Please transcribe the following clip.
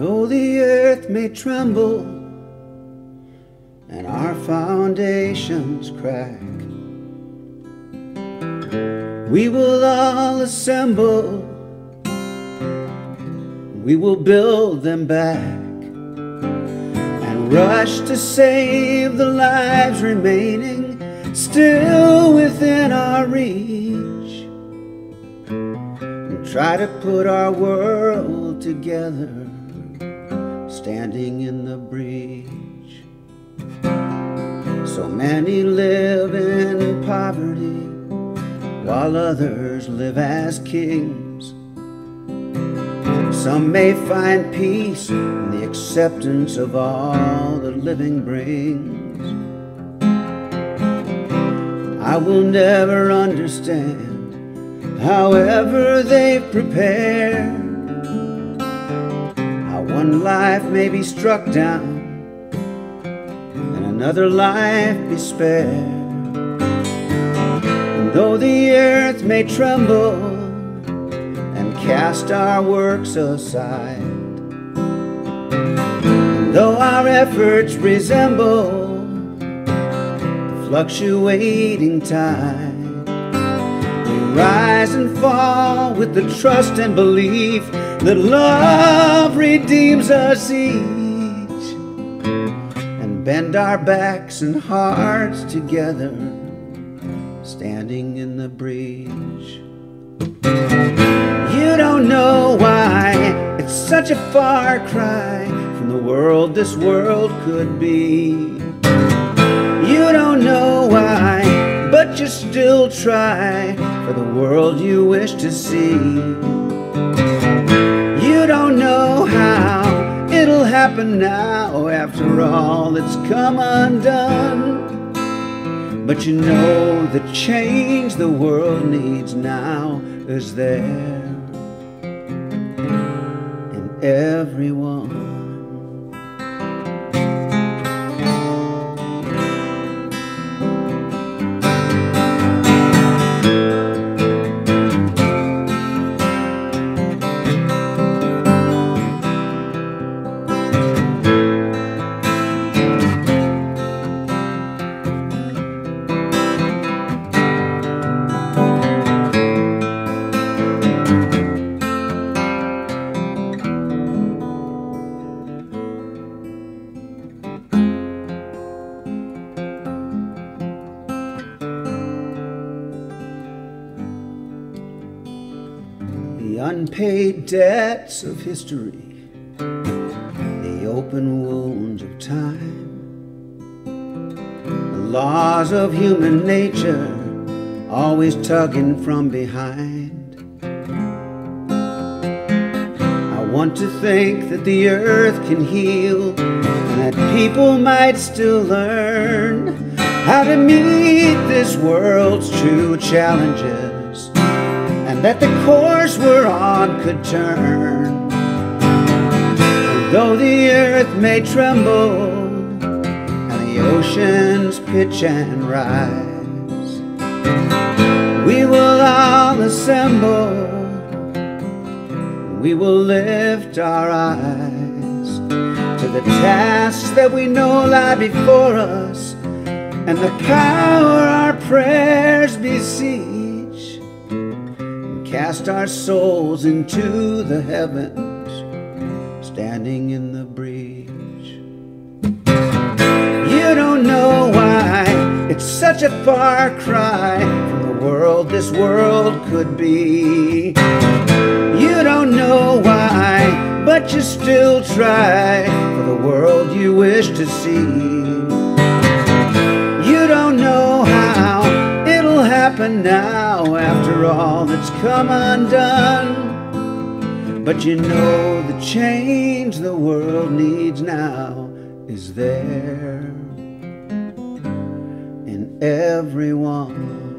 Though the earth may tremble and our foundations crack, we will all assemble, we will build them back and rush to save the lives remaining still within our reach. And try to put our world together standing in the breach. So many live in poverty while others live as kings. Some may find peace in the acceptance of all that living brings. I will never understand, however they've prepared, how one life may be struck down and another life be spared. And though the earth may tremble and cast our works aside, and though our efforts resemble fluctuating tide. Rise and fall with the trust and belief that love redeems us each, and bend our backs and hearts together, standing in the breach. You don't know why it's such a far cry from the world this world could be. You don't know but you still try for the world you wish to see. You don't know how it'll happen now after all that's come undone. But you know the change the world needs now is there in everyone. The unpaid debts of history, the open wounds of time, the laws of human nature always tugging from behind. I want to think that the earth can heal, and that people might still learn how to meet this world's true challenges that the course we're on could turn. Though the earth may tremble and the oceans pitch and rise, we will all assemble. We will lift our eyes to the tasks that we know lie before us and the power our prayers beseech cast our souls into the heavens, standing in the breach. You don't know why it's such a far cry from the world this world could be. You don't know why, but you still try for the world you wish to see. You don't know how it'll happen now after all that's come undone. But you know the change the world needs now is there in everyone.